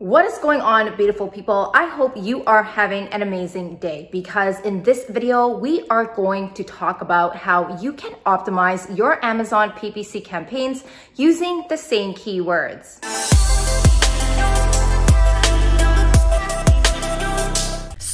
What is going on, beautiful people? I hope you are having an amazing day because in this video, we are going to talk about how you can optimize your Amazon PPC campaigns using the same keywords.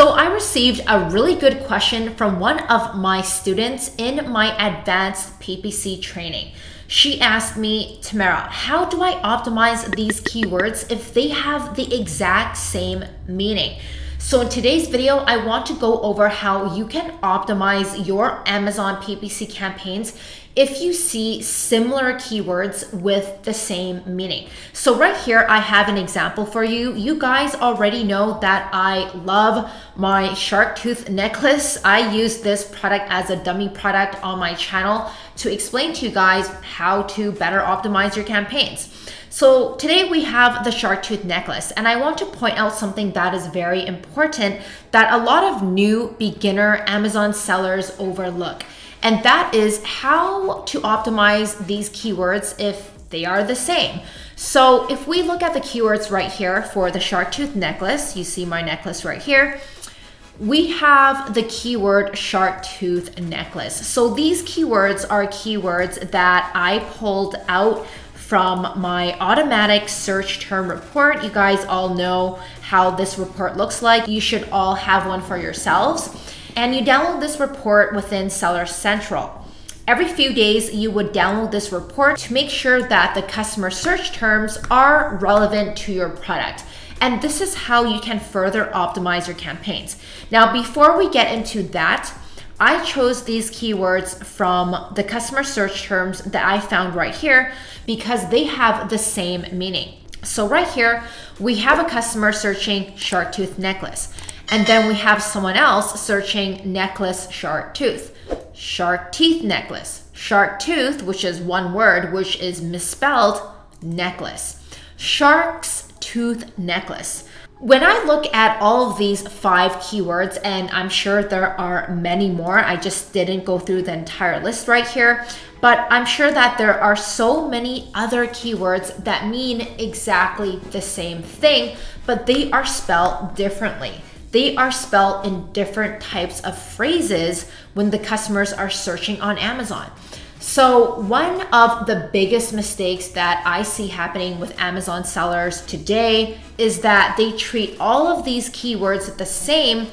So I received a really good question from one of my students in my advanced PPC training. She asked me, Tamara, how do I optimize these keywords if they have the exact same meaning? So in today's video, I want to go over how you can optimize your Amazon PPC campaigns if you see similar keywords with the same meaning. So right here, I have an example for you. You guys already know that I love my shark tooth necklace. I use this product as a dummy product on my channel to explain to you guys how to better optimize your campaigns. So today we have the shark tooth necklace and I want to point out something that is very important that a lot of new beginner Amazon sellers overlook. And that is how to optimize these keywords if they are the same. So if we look at the keywords right here for the shark tooth necklace, you see my necklace right here, we have the keyword shark tooth necklace. So these keywords are keywords that I pulled out from my automatic search term report. You guys all know how this report looks like. You should all have one for yourselves and you download this report within Seller Central. Every few days, you would download this report to make sure that the customer search terms are relevant to your product. And this is how you can further optimize your campaigns. Now, before we get into that, I chose these keywords from the customer search terms that I found right here because they have the same meaning. So right here, we have a customer searching shark tooth necklace. And then we have someone else searching necklace shark tooth, shark teeth necklace, shark tooth, which is one word, which is misspelled necklace, shark's tooth necklace. When I look at all of these five keywords, and I'm sure there are many more, I just didn't go through the entire list right here, but I'm sure that there are so many other keywords that mean exactly the same thing, but they are spelled differently they are spelled in different types of phrases when the customers are searching on Amazon. So, one of the biggest mistakes that I see happening with Amazon sellers today is that they treat all of these keywords the same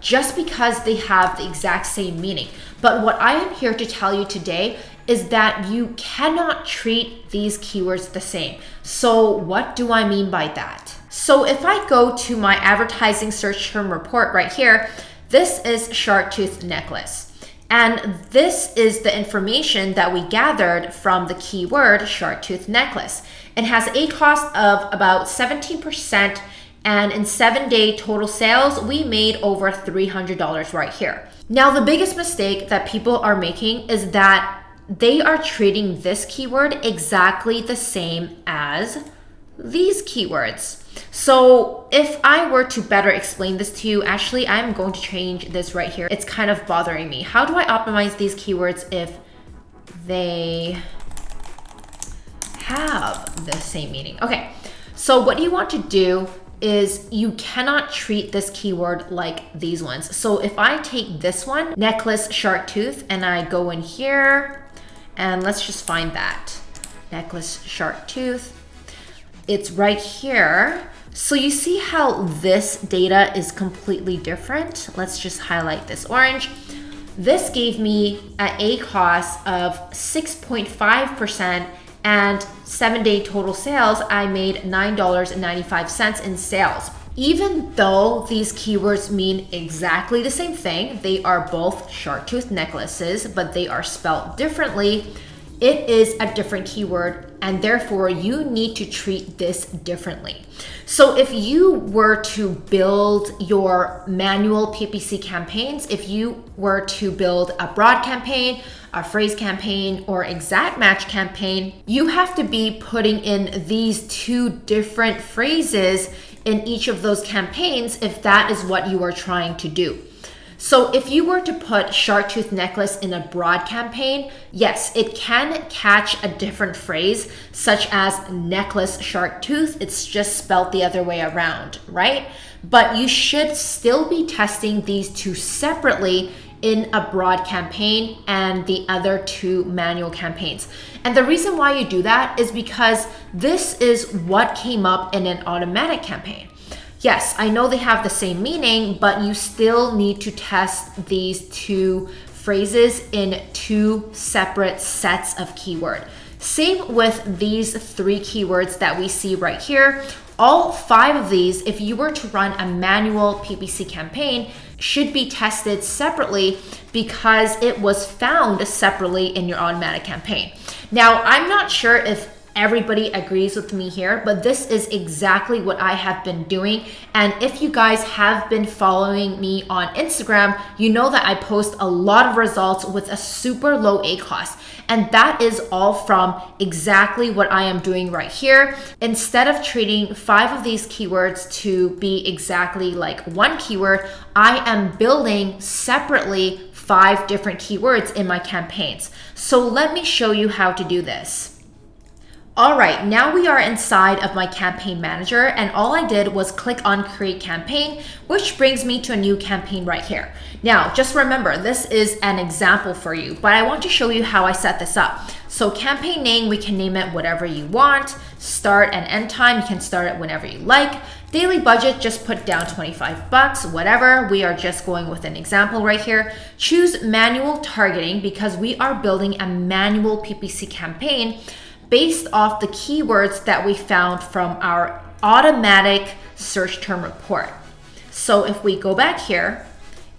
just because they have the exact same meaning. But what I am here to tell you today is that you cannot treat these keywords the same. So, what do I mean by that? So if I go to my advertising search term report right here, this is shark tooth necklace. And this is the information that we gathered from the keyword shark tooth necklace. It has ACOS of about 17% and in seven day total sales, we made over $300 right here. Now, the biggest mistake that people are making is that they are treating this keyword exactly the same as these keywords. So if I were to better explain this to you, actually, I'm going to change this right here. It's kind of bothering me. How do I optimize these keywords if they have the same meaning? Okay, so what you want to do is you cannot treat this keyword like these ones. So if I take this one, necklace shark tooth, and I go in here, and let's just find that. Necklace shark tooth it's right here. So you see how this data is completely different? Let's just highlight this orange. This gave me an ACOS of 6.5% and seven day total sales, I made $9.95 in sales. Even though these keywords mean exactly the same thing, they are both shark tooth necklaces, but they are spelled differently it is a different keyword and therefore you need to treat this differently. So if you were to build your manual PPC campaigns, if you were to build a broad campaign, a phrase campaign, or exact match campaign, you have to be putting in these two different phrases in each of those campaigns if that is what you are trying to do. So if you were to put shark tooth necklace in a broad campaign, yes, it can catch a different phrase, such as necklace shark tooth. It's just spelled the other way around, right? But you should still be testing these two separately in a broad campaign and the other two manual campaigns. And the reason why you do that is because this is what came up in an automatic campaign. Yes, I know they have the same meaning, but you still need to test these two phrases in two separate sets of keyword. Same with these three keywords that we see right here. All five of these, if you were to run a manual PPC campaign, should be tested separately because it was found separately in your automatic campaign. Now, I'm not sure if everybody agrees with me here, but this is exactly what I have been doing. And if you guys have been following me on Instagram, you know that I post a lot of results with a super low ACOS. And that is all from exactly what I am doing right here. Instead of treating five of these keywords to be exactly like one keyword, I am building separately five different keywords in my campaigns. So let me show you how to do this. All right, now we are inside of my campaign manager and all I did was click on create campaign, which brings me to a new campaign right here. Now, just remember, this is an example for you, but I want to show you how I set this up. So campaign name, we can name it whatever you want. Start and end time, you can start it whenever you like. Daily budget, just put down 25 bucks, whatever. We are just going with an example right here. Choose manual targeting because we are building a manual PPC campaign based off the keywords that we found from our automatic search term report. So if we go back here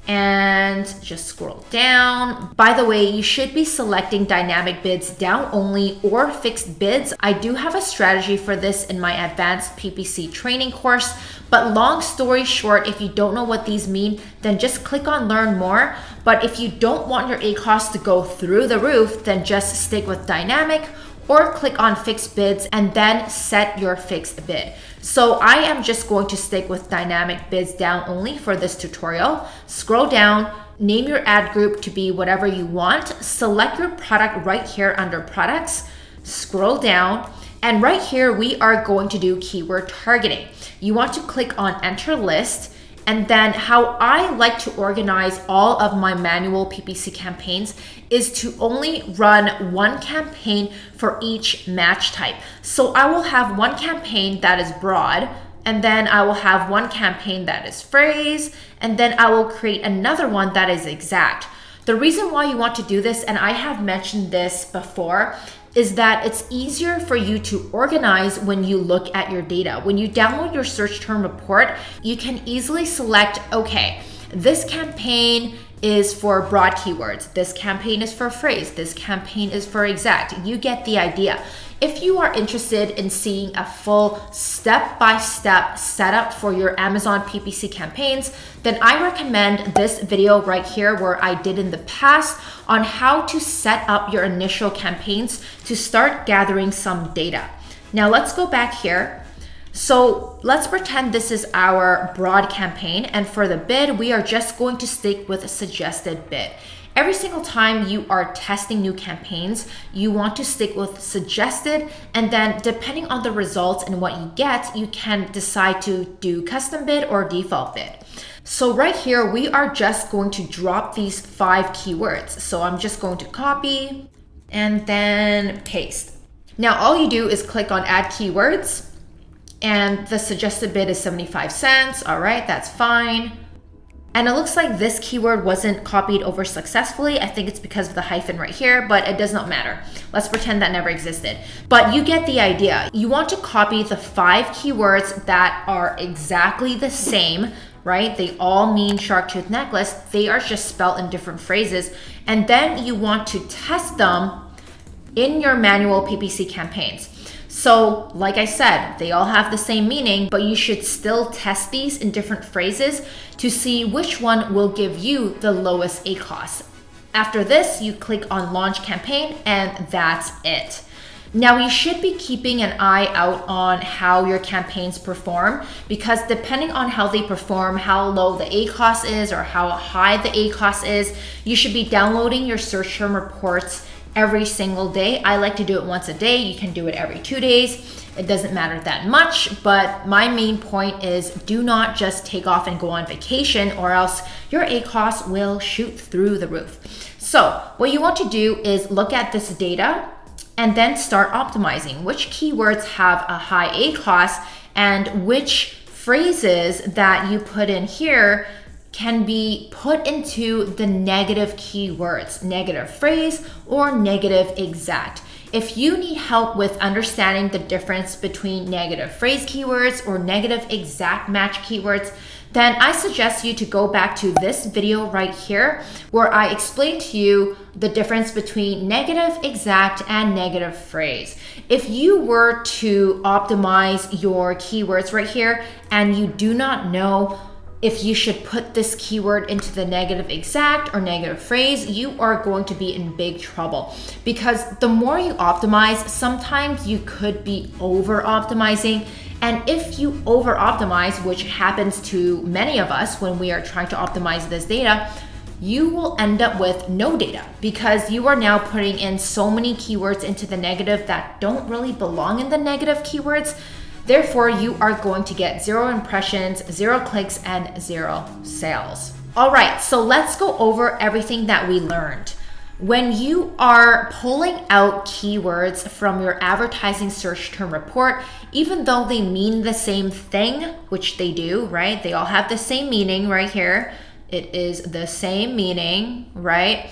and just scroll down. By the way, you should be selecting dynamic bids down only or fixed bids. I do have a strategy for this in my advanced PPC training course, but long story short, if you don't know what these mean, then just click on learn more. But if you don't want your ACOS to go through the roof, then just stick with dynamic or click on fixed bids and then set your fixed bid. So I am just going to stick with dynamic bids down only for this tutorial. Scroll down, name your ad group to be whatever you want, select your product right here under products, scroll down, and right here we are going to do keyword targeting. You want to click on enter list and then how I like to organize all of my manual PPC campaigns is to only run one campaign for each match type. So I will have one campaign that is broad, and then I will have one campaign that is phrase, and then I will create another one that is exact. The reason why you want to do this, and I have mentioned this before, is that it's easier for you to organize when you look at your data. When you download your search term report, you can easily select, okay, this campaign is for broad keywords. This campaign is for phrase. This campaign is for exact. You get the idea. If you are interested in seeing a full step-by-step setup for your Amazon PPC campaigns, then I recommend this video right here where I did in the past on how to set up your initial campaigns to start gathering some data. Now let's go back here so let's pretend this is our broad campaign and for the bid, we are just going to stick with a suggested bid. Every single time you are testing new campaigns, you want to stick with suggested and then depending on the results and what you get, you can decide to do custom bid or default bid. So right here, we are just going to drop these five keywords. So I'm just going to copy and then paste. Now all you do is click on add keywords and the suggested bid is 75 cents. All right, that's fine. And it looks like this keyword wasn't copied over successfully. I think it's because of the hyphen right here, but it does not matter. Let's pretend that never existed. But you get the idea. You want to copy the five keywords that are exactly the same, right? They all mean shark tooth necklace. They are just spelled in different phrases. And then you want to test them in your manual PPC campaigns. So, like I said, they all have the same meaning, but you should still test these in different phrases to see which one will give you the lowest ACOS. After this, you click on launch campaign and that's it. Now, you should be keeping an eye out on how your campaigns perform because depending on how they perform, how low the ACOS is or how high the ACOS is, you should be downloading your search term reports every single day. I like to do it once a day. You can do it every two days. It doesn't matter that much, but my main point is do not just take off and go on vacation or else your ACOS will shoot through the roof. So what you want to do is look at this data and then start optimizing which keywords have a high ACOS and which phrases that you put in here can be put into the negative keywords, negative phrase or negative exact. If you need help with understanding the difference between negative phrase keywords or negative exact match keywords, then I suggest you to go back to this video right here where I explain to you the difference between negative exact and negative phrase. If you were to optimize your keywords right here and you do not know if you should put this keyword into the negative exact or negative phrase, you are going to be in big trouble because the more you optimize, sometimes you could be over optimizing. And if you over optimize, which happens to many of us when we are trying to optimize this data, you will end up with no data because you are now putting in so many keywords into the negative that don't really belong in the negative keywords Therefore, you are going to get zero impressions, zero clicks, and zero sales. All right, so let's go over everything that we learned. When you are pulling out keywords from your advertising search term report, even though they mean the same thing, which they do, right? They all have the same meaning right here. It is the same meaning, right?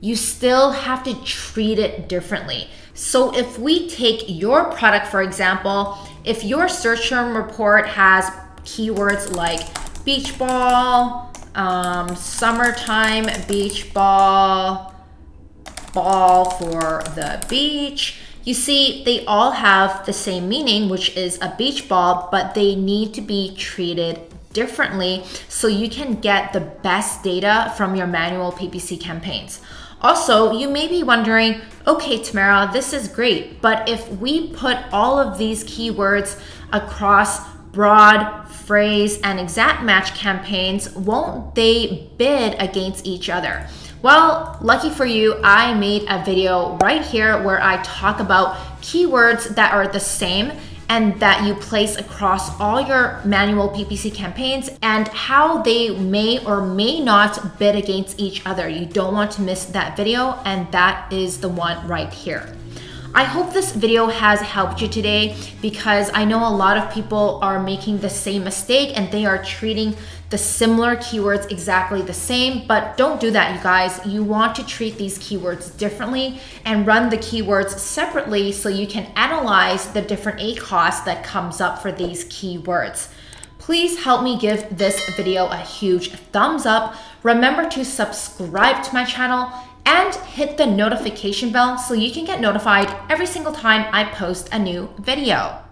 You still have to treat it differently. So if we take your product, for example, if your search term report has keywords like beach ball, um, summertime beach ball, ball for the beach, you see, they all have the same meaning, which is a beach ball, but they need to be treated differently so you can get the best data from your manual PPC campaigns. Also, you may be wondering, okay, Tamara, this is great, but if we put all of these keywords across broad, phrase, and exact match campaigns, won't they bid against each other? Well, lucky for you, I made a video right here where I talk about keywords that are the same and that you place across all your manual PPC campaigns and how they may or may not bid against each other. You don't want to miss that video and that is the one right here. I hope this video has helped you today because I know a lot of people are making the same mistake and they are treating the similar keywords exactly the same, but don't do that, you guys. You want to treat these keywords differently and run the keywords separately so you can analyze the different ACOS that comes up for these keywords. Please help me give this video a huge thumbs up. Remember to subscribe to my channel and hit the notification bell so you can get notified every single time I post a new video.